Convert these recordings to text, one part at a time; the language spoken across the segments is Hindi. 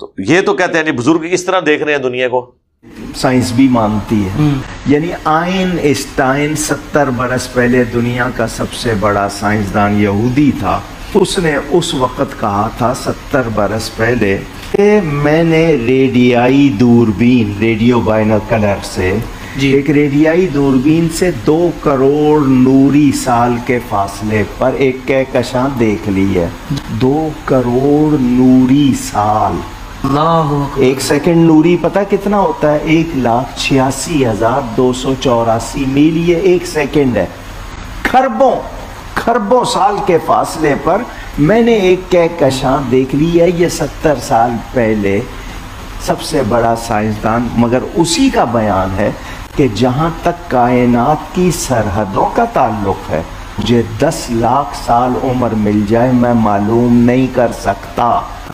तो ये तो कहते हैं बुज़ुर्ग इस तरह देख रहे हैं दुनिया को। साइंस भी मानती है। यानी आइन स्टाइन सत्तर बरस पहले दुनिया का सबसे बड़ा साइंसदान यहूदी था। उसने उस वक़्त कहा था सत्तर बरस पहले कि मैंने रेडियाई दूरबीन रेडियो बाइनोकुलर से जी। एक रेडियाई दूरबीन से दो करोड़ नूरी साल के फासले पर एक कहकशां देख ली है। दो करोड़ नूरी साल। एक सेकंड नूरी, पता कितना होता है? एक लाख छियासी हज़ार दो सौ चौरासी। मील ये एक सेकंड है। खरबों खरबों साल के फासले पर मैंने एक कह कहकशां देख ली है। ये सत्तर साल पहले सबसे बड़ा साइंसदान, मगर उसी का बयान है कि जहाँ तक कायनात की सरहदों का ताल्लुक है मुझे दस लाख साल उम्र मिल जाए मैं मालूम नहीं कर सकता।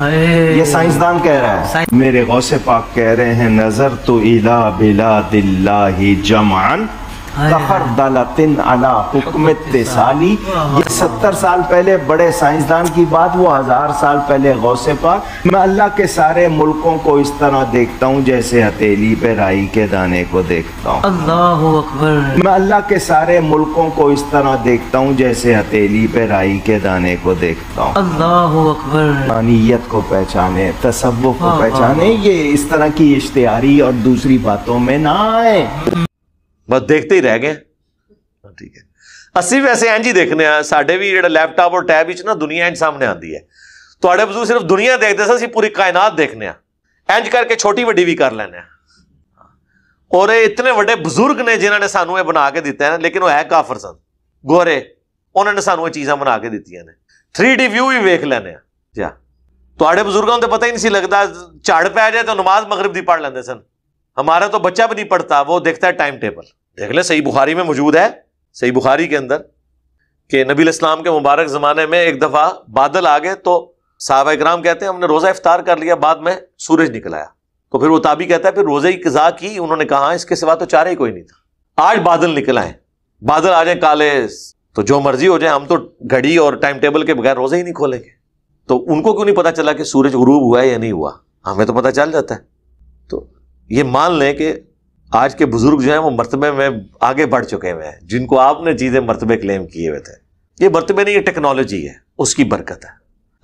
ये साइंसदान कह रहा है। मेरे गौसे पाक कह रहे हैं नज़र तो इला बिला दिल्ला ही जमान हाय। दलतिन अला हुक्म साली। ये सत्तर साल पहले बड़े साइंसदान की बात वो हज़ार साल पहले गौसे पाक। मैं अल्लाह के सारे मुल्कों को इस तरह देखता हूँ जैसे हथेली पे राई के दाने को देखता हूँ। अल्लाह अकबर। मैं अल्लाह के सारे मुल्कों को इस तरह देखता हूँ जैसे हथेली पे राई के दाने को देखता हूँ। अल्लाह अकबर। मानियत को पहचाने तसव्वुफ को पहचाने ये इस तरह की इश्तिहारी और दूसरी बातों में ना आए। ਬਸ ਦੇਖਦੇ ਹੀ ਰਹਿ ਗਏ ਹਾਂ, ਠੀਕ ਹੈ ਅਸੀਂ ਵੈਸੇ ਇੰਜ ਹੀ ਦੇਖਨੇ ਆ ਸਾਡੇ ਵੀ ਜਿਹੜਾ ਲੈਪਟਾਪ ਔਰ ਟੈਬ ਵਿੱਚ ਨਾ ਦੁਨੀਆ ਇੰਜ ਸਾਹਮਣੇ ਆਉਂਦੀ ਹੈ ਤੁਹਾਡੇ ਬਜ਼ੁਰਗ ਸਿਰਫ ਦੁਨੀਆ ਦੇਖਦੇ ਸੀ ਅਸੀਂ ਪੂਰੀ ਕਾਇਨਾਤ ਦੇਖਨੇ ਆ ਇੰਜ ਕਰਕੇ ਛੋਟੀ ਵੱਡੀ ਵੀ ਕਰ ਲੈਨੇ ਆ ਔਰ ਇਹ ਇਤਨੇ ਵੱਡੇ ਬਜ਼ੁਰਗ ਨੇ ਜਿਨ੍ਹਾਂ ਨੇ ਸਾਨੂੰ ਇਹ ਬਣਾ ਕੇ ਦਿੱਤਾ ਹੈ ਨਾ ਲੇਕਿਨ ਉਹ ਹੈ ਕਾਫਰ ਸਨ ਗੋਰੇ ਉਹਨਾਂ ਨੇ ਸਾਨੂੰ ਇਹ ਚੀਜ਼ਾਂ ਬਣਾ ਕੇ ਦਿੱਤੀਆਂ ਨੇ 3D ਵਿਊ ਵੀ ਵੇਖ ਲੈਨੇ ਆ ਜਾ ਤੁਹਾਡੇ ਬਜ਼ੁਰਗਾਂ ਨੂੰ ਤਾਂ ਪਤਾ ਹੀ ਨਹੀਂ ਸੀ ਲੱਗਦਾ ਝੜ ਪੈ ਜਾਏ ਤਾਂ ਨਮਾਜ਼ ਮਗਰਿਬ ਦੀ ਪੜ ਲੈਂਦੇ ਸਨ हमारा तो बच्चा भी नहीं पढ़ता, वो देखता है टाइम टेबल देख ले, सही बुखारी में मौजूद है, सही बुखारी के अंदर, कि नबी इस्लाम के मुबारक ज़माने में एक दफ़ा बादल आ गए तो साहब इकराम कहते हैं, हमने रोज़ा इफ्तार कर लिया, बाद में सूरज निकल आया। तो फिर वो ताबी कहता है, फिर रोज़े की कज़ा की, उन्होंने कहा, इसके सिवा तो चारे ही कोई नहीं था। आज बादल निकल आए, बादल आ जाए काले तो जो मर्ज़ी हो जाए, हम तो घड़ी और टाइम टेबल के बगैर रोज़े ही नहीं खोलेंगे। तो उनको क्यों नहीं पता चला कि सूरज गुरूब हुआ है या नहीं हुआ? हमें तो पता चल जाता है। तो ये मान लें कि आज के बुज़ुर्ग जो हैं, वो मरतबे में आगे बढ़ चुके हुए हैं, जिनको आपने चीज़ें मरतबे क्लेम किए हुए थे। ये मरतबे नहीं, ये टेक्नोलॉजी है, उसकी बरकत है।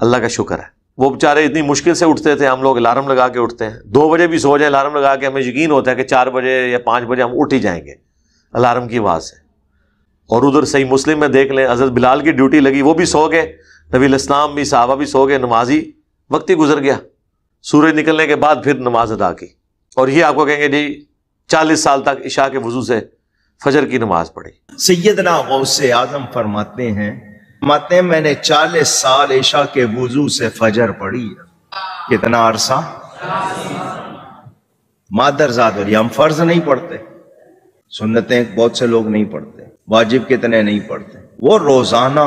अल्लाह का शुक्र है। वो बेचारे इतनी मुश्किल से उठते थे, हम लोग अलार्म लगा के उठते हैं। दो बजे भी सो जाए, अलार्म लगा के हमें यकीन होता है कि चार बजे या पाँच बजे हम उठ ही जाएँगे। अलार्म की आवाज़ से और उधर सही मुस्लिम में देख लें, हज़रत बिलाल की ड्यूटी लगी, वो भी सो गए। नबी इस्लाम भी, साहबा भी सो गए, नमाजी, वक्त ही गुजर गया। सूरज निकलने के बाद फिर नमाज़ अदा की। और ये आपको कहेंगे जी चालीस साल तक इशा के वज़ू से फजर की नमाज़ पढ़ी। सैयदना गौसे आज़म फरमाते हैं फरमाते हैं, मैंने चालीस साल ईशा के वज़ू से फजर पढ़ी है। कितना अरसा? मादरजाद और हम फ़र्ज़ नहीं पढ़ते। सुन्नतें बहुत से लोग नहीं पढ़ते, वाजिब कितने नहीं पढ़ते। वो रोज़ाना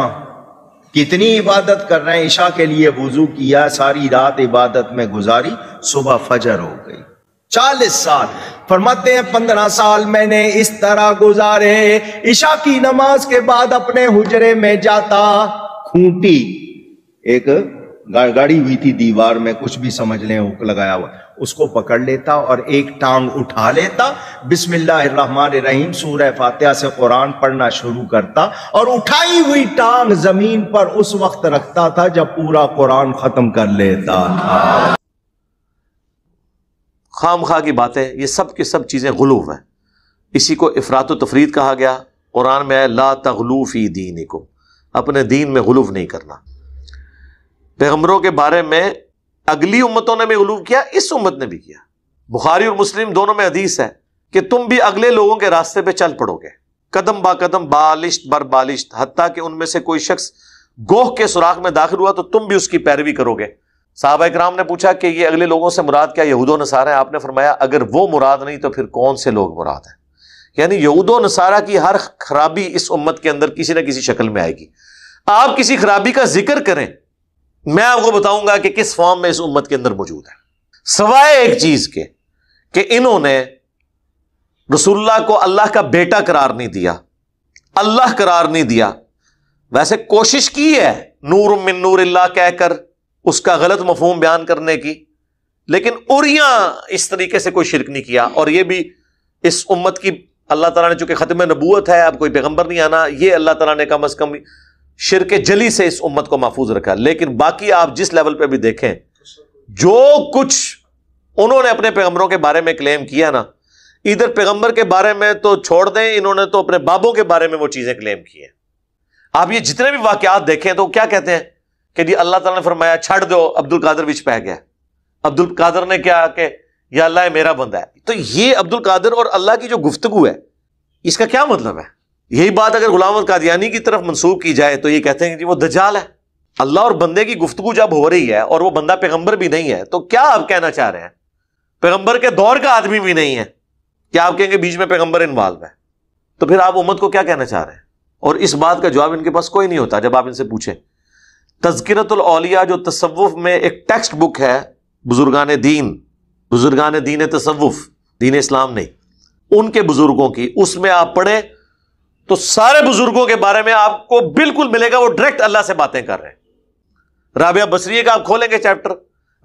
कितनी इबादत कर रहे हैं ईशा के लिए वज़ू किया, सारी रात इबादत में गुजारी, सुबह फजर हो गई। चालीस साल। फरमाते हैं, पंद्रह साल मैंने इस तरह गुजारे। ईशा की नमाज़ के बाद अपने हुजरे में जाता। खूंटी एक गाड़ी हुई थी दीवार में, कुछ भी समझ लें, हुक लगाया हुआ। उसको पकड़ लेता और एक टांग उठा लेता। बिस्मिल्लाहिर्रहमानिर्रहीम, सूरह फातिहा से कुरान पढ़ना शुरू करता और उठाई हुई टांग ज़मीन पर उस वक्त रखता था जब पूरा कुरान खत्म कर लेता था। खाम खा की बातें, ये सब की सब चीज़ें गुलूफ हैं। इसी को इफ़रात तफरीद कहा गया, कुरान में है, ला तगलूफ़ी दीन को अपने दीन में गुलूफ नहीं करना। पैगम्बरों के बारे में अगली उम्मतों ने भी गुलूफ किया, इस उम्मत ने भी किया। बुखारी और मुस्लिम दोनों में हदीस है कि तुम भी अगले लोगों के रास्ते पे चल पड़ोगे। कदम बा कदम बालिश्त बर बालिश्त हती कि उनमें से कोई शख्स गोह के सुराख में दाखिल हुआ तो तुम भी उसकी पैरवी करोगे। साहब इकराम ने पूछा कि ये अगले लोगों से मुराद क्या, यहूदो नसारा है? आपने फरमाया, अगर वो मुराद नहीं तो फिर कौन से लोग मुराद हैं? यानी यहूदो नसारा की हर खराबी इस उम्मत के अंदर किसी न किसी शक्ल में आएगी। आप किसी खराबी का ज़िक्र करें, मैं आपको बताऊँगा कि किस फॉर्म में इस उम्मत के अंदर मौजूद है। सवाए एक चीज़ के, कि इन्होंने रसुल्ला को अल्लाह का बेटा करार नहीं दिया। अल्लाह करार नहीं दिया। वैसे कोशिश की है नूर मिन नूर कहकर उसका गलत मफहूम बयान करने की। लेकिन उरिया इस तरीके से कोई शिरक नहीं किया। और ये भी इस उम्मत की अल्लाह ताला ने चूँकि ख़त्म नबूत है, अब कोई पैगंबर नहीं आना, ये अल्लाह ताला ने कम अज़ कम शिरक जली से इस उम्मत को महफूज रखा। लेकिन बाकी आप जिस लेवल पे भी देखें, जो कुछ उन्होंने अपने पैगंबरों के बारे में क्लेम किया ना, इधर पैगंबर के बारे में तो छोड़ दें, इन्होंने तो अपने बाबों के बारे में वो चीज़ें क्लेम की हैं। आप ये जितने भी वाकयात देखें तो क्या कहते हैं? कि जी अल्लाह ताला ने फरमाया, छड़ दो, अब्दुल कादर बिच पै गया। अब्दुल कादर ने क्या कि, या अल्लाह मेरा बंदा है। तो ये अब्दुल कादर और अल्लाह की जो गुफ्तगु है, इसका क्या मतलब है? यही बात अगर गुलाम कादियानी की तरफ़ मंसूब की जाए तो ये कहते हैं कि जी वो दजाल है। अल्लाह और बंदे की गुफ्तगु जब हो रही है और वो बंदा पैगंबर भी नहीं है तो क्या आप कहना चाह रहे हैं? पैगंबर के दौर का आदमी भी नहीं है। क्या आप कहेंगे बीच में पैगंबर इन्वॉल्व है? तो फिर आप उम्मत को क्या कहना चाह रहे हैं? और इस बात का जवाब इनके पास कोई नहीं होता जब आप इनसे पूछें। तस्किरतुलौलिया जो तसव्वुफ में एक टेक्स्ट बुक है, बुजुर्गान दीन। बुजुर्गान दीन तसव्वुफ, दीन इस्लाम नहीं। उनके बुज़ुर्गों की, उसमें आप पढ़े तो सारे बुज़ुर्गों के बारे में आपको बिल्कुल मिलेगा, वो डायरेक्ट अल्लाह से बातें कर रहे हैं। राबिया बसरी का आप खोलेंगे चैप्टर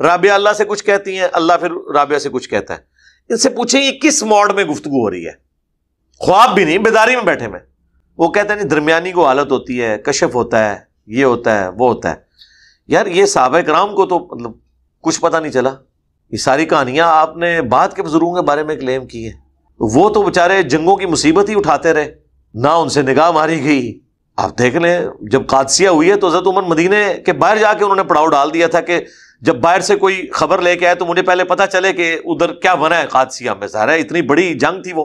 राबिया अल्लाह से कुछ कहती हैं, अल्लाह फिर राबिया से कुछ कहता है। इनसे पूछे, ये किस मॉड में गुफ्तगु हो रही है? ख्वाब भी नहीं, बेदारी में बैठे में वो कहते हैं दरमियानी को हालत होती है, कशफ होता है ये होता है, वो होता है। यार, ये साहब कराम को तो मतलब कुछ पता नहीं चला। ये सारी कहानियाँ आपने बाद के बुज़ुर्गों के बारे में क्लेम की है। वो तो बेचारे जंगों की मुसीबत ही उठाते रहे, ना उनसे निगाह मारी गई। आप देख लें, जब कादसिया हुई है तो हज़रत उमर मदीने के बाहर जाके उन्होंने पड़ाव डाल दिया था कि जब बाहर से कोई खबर लेके आए तो मुझे पहले पता चले कि उधर क्या बना है कादसिया में। सारा इतनी बड़ी जंग थी वो।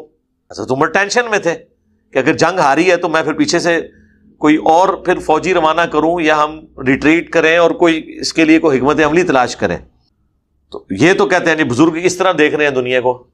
हज़रत उमर टेंशन में थे कि अगर जंग हारी है तो मैं फिर पीछे से कोई और फिर फौजी रवाना करूँ या हम रिट्रीट करें और कोई इसके लिए कोई हमत अमली तलाश करें? तो ये तो कहते हैं जी बुज़ुर्ग इस तरह देख रहे हैं दुनिया को।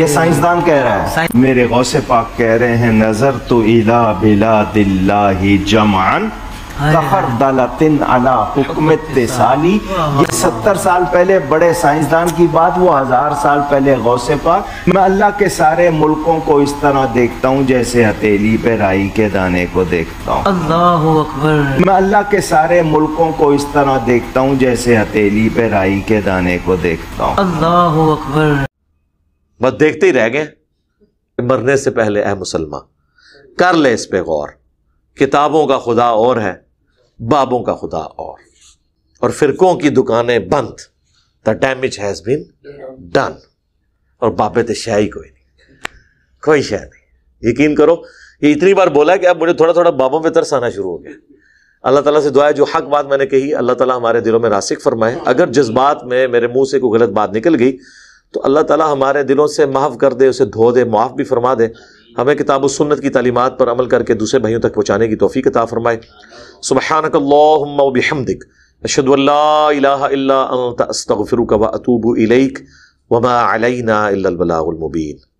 ये साइंसदान कह रहा है। साइंस- मेरे गौसे पाक कह रहे हैं नज़र तो इला बिला दिल्ला ही जमान अला हुक्म साली ये सत्तर साल पहले बड़े साइंसदान की बात वो हज़ार साल पहले गौसे पाक। मैं अल्लाह के सारे मुल्कों को इस तरह देखता हूँ जैसे हथेली पे राई के दाने को देखता हूँ। अल्लाह अकबर। मैं अल्लाह के सारे मुल्कों को इस तरह देखता हूँ जैसे हथेली पे राई के दाने को देखता हूँ। अल्लाह अकबर। बस देखते ही रह गए। मरने से पहले अह मुसलमान कर ले इस पे गौर। किताबों का खुदा और है। बाबों का खुदा और। और फिरकों की दुकानें बंद। The damage has been done और बाबे तो शह कोई नहीं। कोई शह नहीं। यकीन करो, ये इतनी बार बोला कि अब मुझे थोड़ा थोड़ा बाबों पे तरस आना शुरू हो गया। अल्लाह ताला से दुआ है, जो हक बात मैंने कही, अल्लाह ताला हमारे दिलों में रासिक फरमाए। अगर जज्बात में मेरे मुँह से कोई गलत बात निकल गई तो अल्लाह ताला हमारे दिलों से माफ़ कर दे, उसे धो दे माफ़ भी फरमा दे। हमें किताब सुन्नत की तालीमात पर अमल करके दूसरे भाइयों तक पहुँचाने की तोफ़ी अता फरमाए। सुबहानकल्लाहुम्मा व बिहम्दिक। अशहदु अल्ला इलाहा इल्ला अंत अस्तगफिरुका व अतूबु इलैक। वमा अलैना इल्लल बलागुल मुबीन।